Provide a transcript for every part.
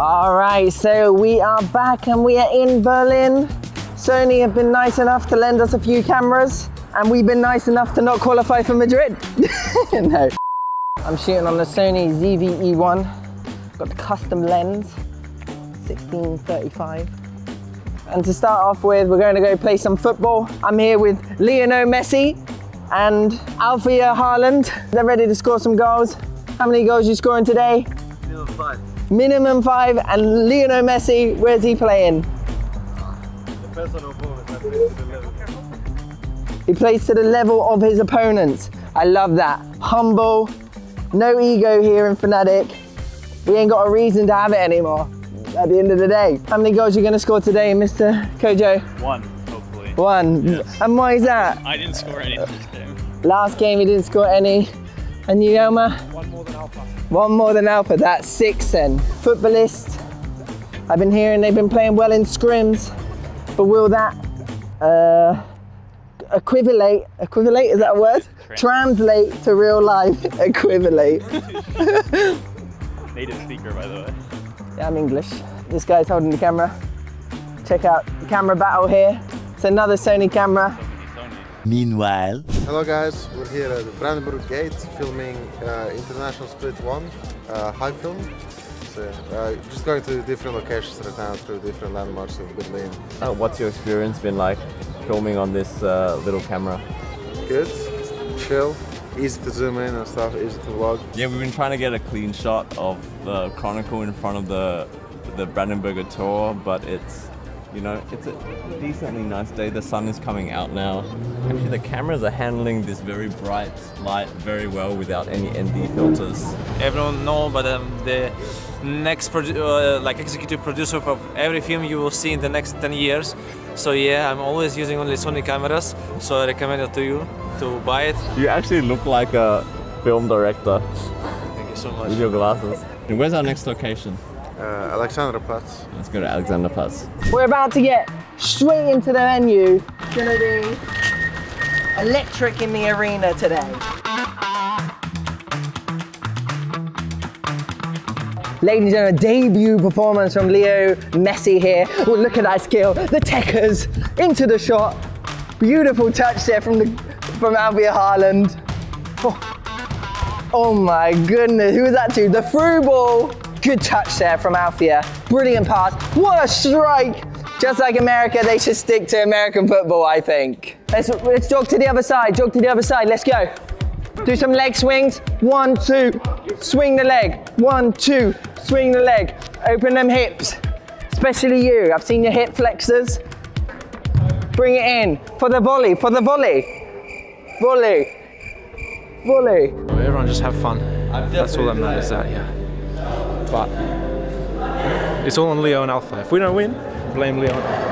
All right, so we are back and we are in Berlin. Sony have been nice enough to lend us a few cameras and we've been nice enough to not qualify for Madrid. no. I'm shooting on the Sony ZV-E1. Got the custom lens, 1635. And to start off with, we're going to go play some football. I'm here with Lionel Messi and Alfia Haaland. They're ready to score some goals. How many goals you scoring today? Minimum five. Minimum five. And Lionel Messi, where's he playing? Depends on opponent. I play to the level. He plays to the level of his opponents. I love that. Humble, no ego here in Fnatic. We ain't got a reason to have it anymore at the end of the day. How many goals are you going to score today, Mr. Kojo? One, hopefully. One. Yes. And why is that? I didn't score any this game. Last game he didn't score any. And you, Elmer? One more than Alpha. One more than Alpha, that's six then. Footballist, I've been hearing they've been playing well in scrims, but will that uh, equivalate, equivalate, is that a word? Translate to real life, equivalate. Native speaker, by the way. Yeah, I'm English. This guy's holding the camera. Check out the camera battle here. It's another Sony camera. Sony. Meanwhile, Hello guys, we're here at Brandenburg Gate filming uh, International Split 1 uh, high film. So, uh, just going to different locations right now through different landmarks of Berlin. Uh, what's your experience been like filming on this uh, little camera? Good, chill, easy to zoom in and stuff, easy to vlog. Yeah, we've been trying to get a clean shot of the Chronicle in front of the the Brandenburger Tor, but it's you know it's a decently nice day. The sun is coming out now. Actually, the cameras are handling this very bright light very well without any ND filters. everyone know, but um, the next produ- uh, like executive producer of every film you will see in the next 10 years. So yeah, I'm always using only Sony cameras, so I recommend it to you to buy it. You actually look like a film director Thank you so much. with your glasses. And where's our next location? Uh, Alexanderplatz. Let's go to Alexanderplatz. We're about to get straight into the venue. It's gonna be electric in the arena today. Ladies and gentlemen, debut performance from Leo Messi here. Oh, look at that skill. The techers into the shot. Beautiful touch there from the from Albia Haaland. Oh. Oh my goodness, who was that to? The through ball. Good touch there from Alfia. Brilliant pass. What a strike. Just like America, they should stick to American football, I think. Let's, let's jog to the other side, jog to the other side. Let's go. Do some leg swings. One, two. Swing the leg. One, two. Swing the leg. Open them hips. Especially you. I've seen your hip flexors. Bring it in. For the volley, for the volley. Volley. Volley. Everyone just have fun. That's all that matters out here. But it's all on Leo and Alpha. If we don't win, blame Leo and Alpha.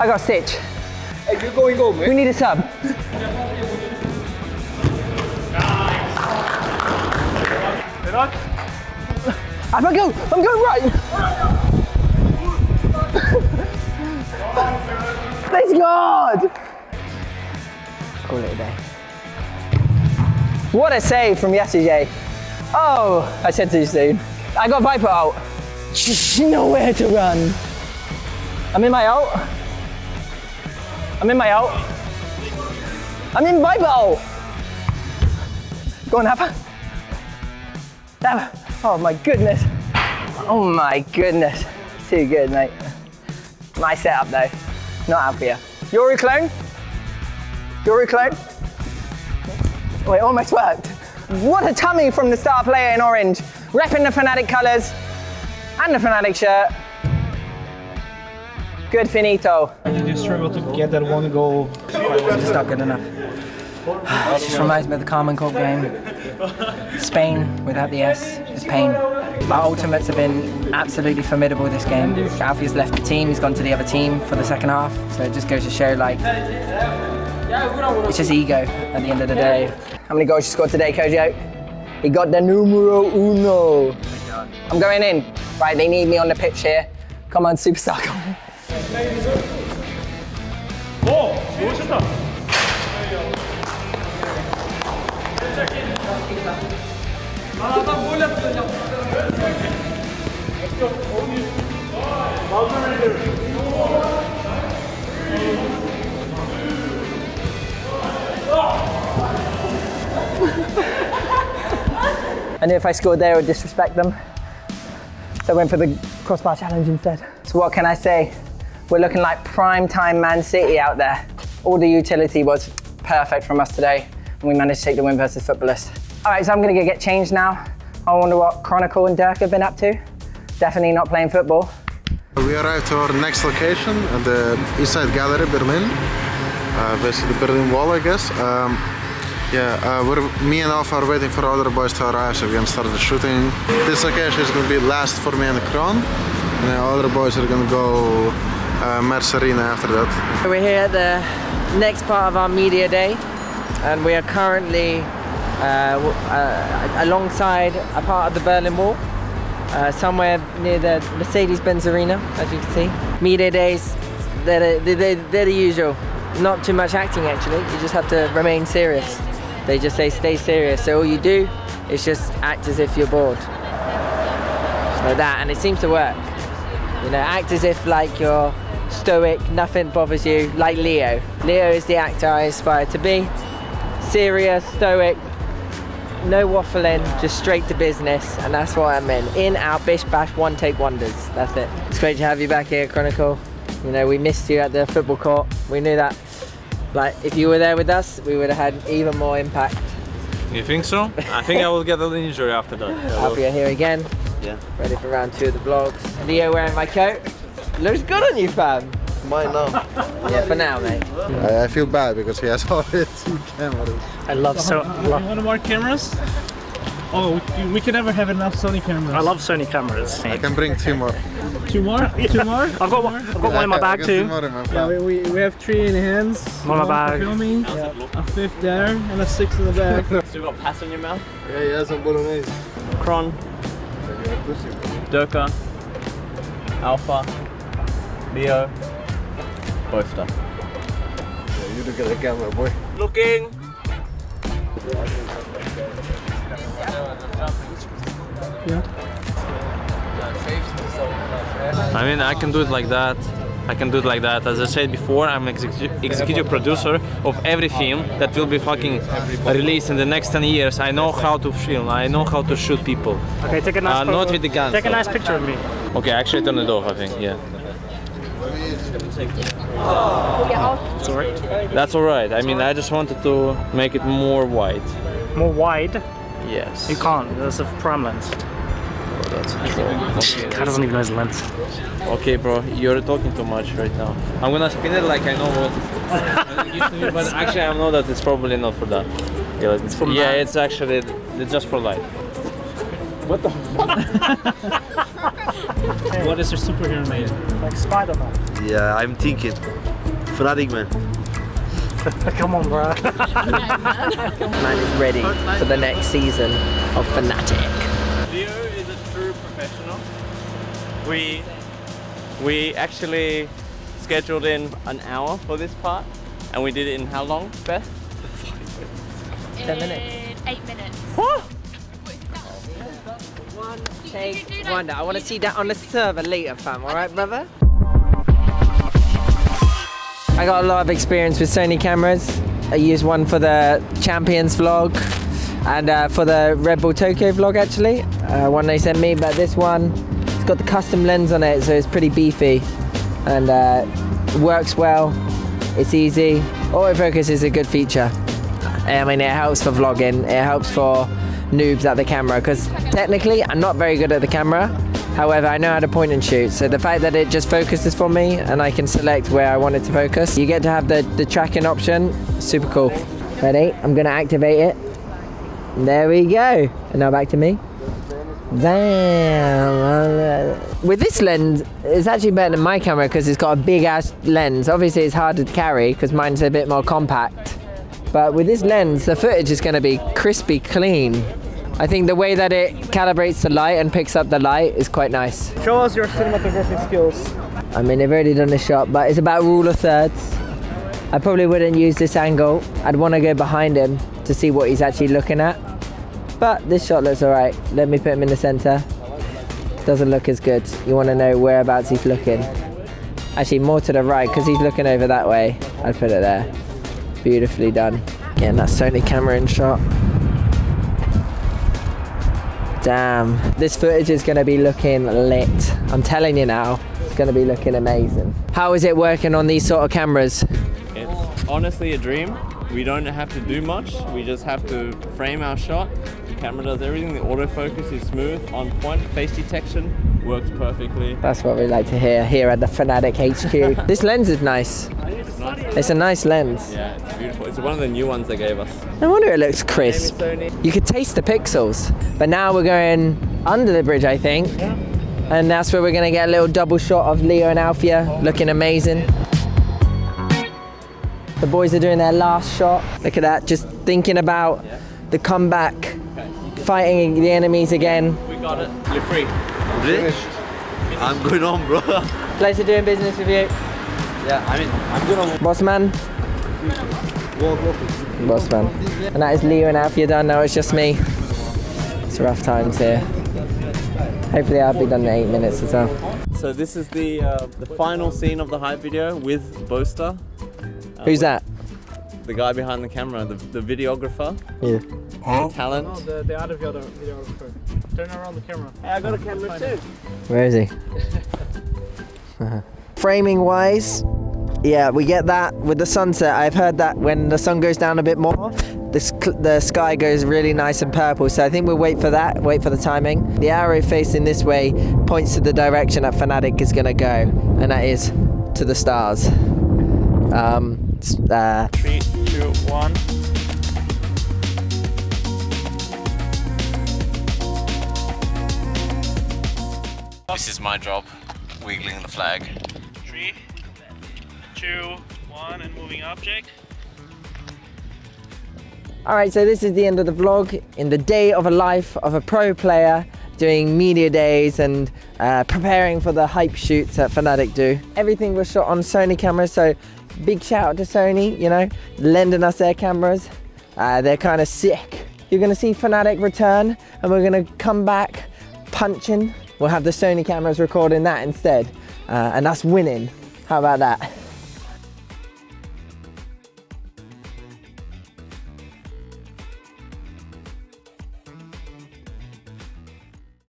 I got Stitch. you're going home, We need a sub. I'm gonna go. I'm going right. Let's go. Call it a day. What a save from Yasuje. Oh, I said too soon. I got Viper out. Nowhere to run. I'm in my out. I'm in my out. I'm in Viper ult. Go on, Napa. Napa. Oh my goodness. Oh my goodness. Too good, mate. Nice setup though. Not out for you. Yuri clone? Yuri clone? Oh, it almost worked. What a tummy from the star player in orange. Repping the Fnatic colours and the Fnatic shirt. Good finito. Did you struggle to get that one goal? It's not good enough. It just reminds me of the Karmine Corp game. Spain without the S is pain. Our ultimates have been absolutely formidable this game. Alfie's left the team, he's gone to the other team for the second half. So it just goes to show like it's just ego at the end of the day. How many goals you scored today, Kojo? He got the numero uno. I'm going in. Right, they need me on the pitch here. Come on, superstar. Come on. Oh, I knew if I scored there, I would disrespect them. So I went for the crossbar challenge instead. So what can I say? We're looking like prime time Man City out there. All the utility was perfect from us today, and we managed to take the win versus Footballist. All right, so I'm gonna go get changed now. I wonder what Chronicle and Derke have been up to. Definitely not playing football. We arrived to our next location at the East Side Gallery, Berlin. Uh, basically the Berlin Wall, I guess. Um, yeah, uh, me and Alpha are waiting for other boys to arrive so we can start the shooting. This location is going to be last for me and Kron. And the other boys are going to go uh, Merz Arena after that. We're here at the next part of our media day, and we are currently uh, uh, alongside a part of the Berlin Wall, uh, somewhere near the Mercedes-Benz Arena, as you can see. Media days, they're, the- they're, they're the usual. Not too much acting actually, you just have to remain serious. They just say stay serious, so all you do is just act as if you're bored. Like that, and it seems to work. You know, act as if like you're stoic, nothing bothers you, like Leo. Leo is the actor I aspire to be. Serious, stoic, no waffling, just straight to business, and that's what I'm in. In, out, bish, bash, one take wonders. That's it. It's great to have you back here, Chronicle. You know, we missed you at the football court. We knew that. Like, if you were there with us, we would have had even more impact. You think so? I think I will get an injury after that. Happy you're here again. Yeah. Ready for round two of the vlogs. Leo wearing my coat. Looks good on you, fam. Mine now. Yeah, for now, mate. I, I feel bad because he has already two cameras. I love so. One more cameras? Oh, we, we can never have enough Sony cameras. I love Sony cameras. I can bring two more. Two more? Two more? I've got one, I've got one in my I bag got too. two more in my Yeah, bag. we, we, we have three in hands. One in my bag. Filming, a fifth there, and a sixth in the back. Still got pass in your mouth? Yeah, he has some bolognese. Kron, Derke, Alpha, Leo, Boaster. Yeah, you look at the camera, boy. Looking. I mean, I can do it like that. I can do it like that. As I said before, I'm execu- executive producer of every film that will be fucking released in the next 10 years. I know how to film. I know how to shoot people. Okay, take a nice Uh, photo. not with the guns. Take a nice picture of me. Okay, actually turn it off, I think, yeah. It's alright. That's alright. I mean, I just wanted to make it more wide. More wide. Yes. You can't. There's a prime lens. That's true. Guy doesn't even know his lens. Okay, bro, you're talking too much right now. I'm gonna spin it like I know what it is. but actually, I know that it's probably not for that. Yeah, it's for yeah light. it's actually it's just for light. What the what is your superhero name? Like Spider-Man. Yeah, I'm thinking. Fnatic man. Come on, bro. Man is ready for the next season of Fnatic. We we actually scheduled in an hour for this part, and we did it in how long, Beth? Ten minutes. Eight minutes. What? One Take wonder. I want to see that on the server later, fam. All right, brother. I got a lot of experience with Sony cameras. I used one for the Champions vlog and uh, for the Red Bull Tokyo vlog actually. Uh, one they sent me, but this one, it's got the custom lens on it, so it's pretty beefy and uh, works well. It's easy. Autofocus is a good feature. I mean, it helps for vlogging. It helps for noobs at the camera because technically I'm not very good at the camera. However, I know how to point and shoot. So the fact that it just focuses for me and I can select where I want it to focus, you get to have the, the tracking option. Super cool. Ready? I'm gonna activate it. There we go. And now back to me. Damn. With this lens, it's actually better than my camera because it's got a big ass lens. Obviously, it's harder to carry because mine's a bit more compact. But with this lens, the footage is going to be crispy clean. I think the way that it calibrates the light and picks up the light is quite nice. Show us your cinematography skills. I mean, they've already done the shot, but it's about rule of thirds. I probably wouldn't use this angle. I'd want to go behind him to see what he's actually looking at. But this shot looks all right. Let me put him in the center. Doesn't look as good. You want to know whereabouts he's looking. Actually, more to the right because he's looking over that way. I'd put it there. Beautifully done. Getting that Sony camera in shot. Damn. This footage is going to be looking lit. I'm telling you now, it's going to be looking amazing. How is it working on these sort of cameras? It's honestly a dream. We don't have to do much. We just have to frame our shot. The camera does everything. The autofocus is smooth, on point. Face detection works perfectly. That's what we like to hear here at the Fnatic HQ. this lens is nice. It's a nice lens. Yeah, it's beautiful. It's one of the new ones they gave us. No wonder it looks crisp. You could taste the pixels. But now we're going under the bridge, I think. And that's where we're going to get a little double shot of Leo and Alfia looking amazing. The boys are doing their last shot. Look at that, just thinking about the comeback, fighting the enemies again. We got it. You're free. Rich? I'm going on, bro. Pleasure doing business with you. Yeah, I mean, I'm going on. Boss man. Boss man. And that is Leo and Alfia done. Now it's just me. It's rough times here. Hopefully I'll be done in eight minutes or so. So this is the uh, the final scene of the hype video with Boaster. Uh, Who's that? The guy behind the camera, the, the videographer. Yeah. The talent. No, the, the other video, videographer. Turn around the camera. Hey, I got a camera too. Where is he? Framing wise, yeah, we get that with the sunset. I've heard that when the sun goes down a bit more, the, the sky goes really nice and purple. So I think we'll wait for that, wait for the timing. The arrow facing this way points to the direction that Fnatic is going to go, and that is to the stars. Um, s- uh, Three, two, one. This is my job, wiggling the flag. Three, two, one, and moving object. All right, so this is the end of the vlog in the day of a life of a pro player doing media days and uh, preparing for the hype shoots that Fnatic do. Everything was shot on Sony cameras, so big shout out to Sony, you know, lending us their cameras. Uh, they're kind of sick. You're gonna see Fnatic return and we're gonna come back punching. We'll have the Sony cameras recording that instead. Uh, and that's winning. How about that?